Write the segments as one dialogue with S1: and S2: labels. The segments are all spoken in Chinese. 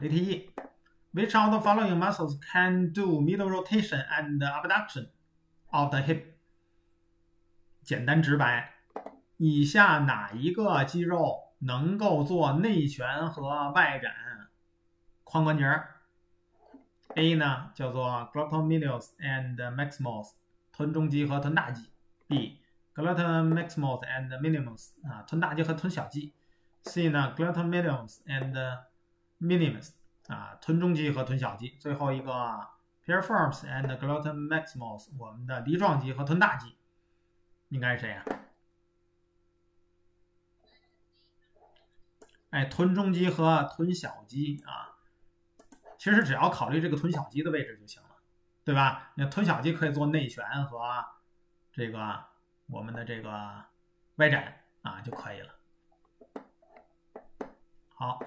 S1: 例题一，Which of the following muscles can do middle rotation and abduction of the hip？简单直白，以下哪一个肌肉能够做内旋和外展髋关节？A 呢叫做 gluteus and maximus，臀中肌和臀大肌。B gluteus maximus and minimus，啊，臀大肌和臀小肌。C 呢，gluteus medius and minimus，啊，臀中肌和臀小肌。最后一个 piriforms and gluteus maximus，我们的梨状肌和臀大肌，应该是谁呀？哎，臀中肌和臀小肌啊，其实只要考虑这个臀小肌的位置就行了，对吧？那臀小肌可以做内旋和这个我们的这个外展啊就可以了。好，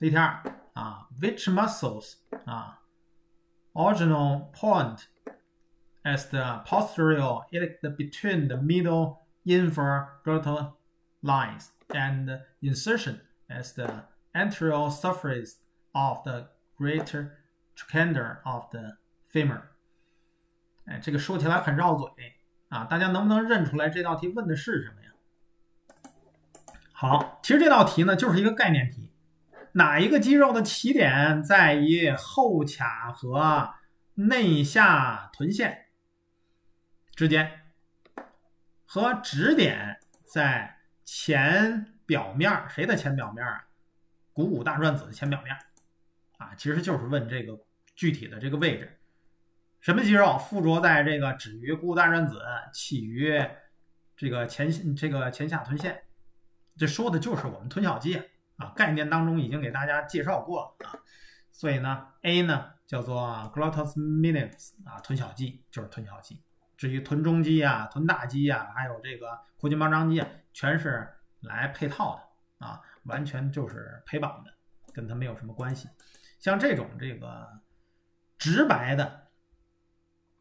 S1: 例题二啊，Which muscles 啊，original point as the posterior iliac between the middle infragluteal lines and insertion as the anterior surface of the greater trochanter of the femur。哎，这个说起来很绕嘴啊，大家能不能认出来这道题问的是什么呀？好，其实这道题呢就是一个概念题， 哪一个肌肉的起点在于后髂和内下臀线之间，和指点在前表面，谁的前表面啊？股骨大转子的前表面，啊，其实就是问这个具体的这个位置，什么肌肉附着在这个止于股骨大转子，起于这个前这个前下臀线。这说的就是我们臀小肌啊，概念当中已经给大家介绍过了啊，所以呢，A 呢叫做 gluteus minimus 啊，臀小肌就是臀小肌。至于臀中肌啊、臀大肌啊，还有这个阔筋包张肌啊，全是来配套的啊，完全就是陪绑的，跟它没有什么关系。像这种这个直白的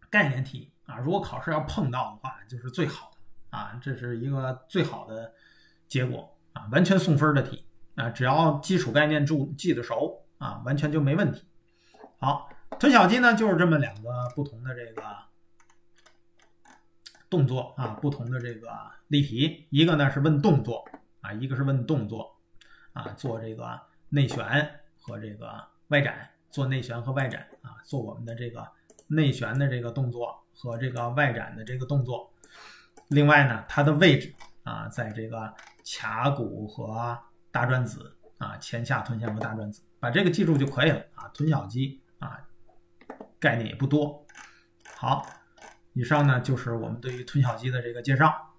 S1: 概念题啊，如果考试要碰到的话，就是最好的啊，这是一个最好的。结果啊，完全送分的题啊，只要基础概念注记得熟啊，完全就没问题。好，臀小肌呢就是这么两个不同的这个动作啊，不同的这个例题，一个呢是问动作啊，一个是问动作啊，做这个内旋和这个外展，做内旋和外展啊，做我们的这个内旋的这个动作和这个外展的这个动作。另外呢，它的位置啊，在这个。髂骨和大转子啊，前下臀线和大转子，把这个记住就可以了啊。臀小肌啊，概念也不多。好，以上呢就是我们对于臀小肌的这个介绍。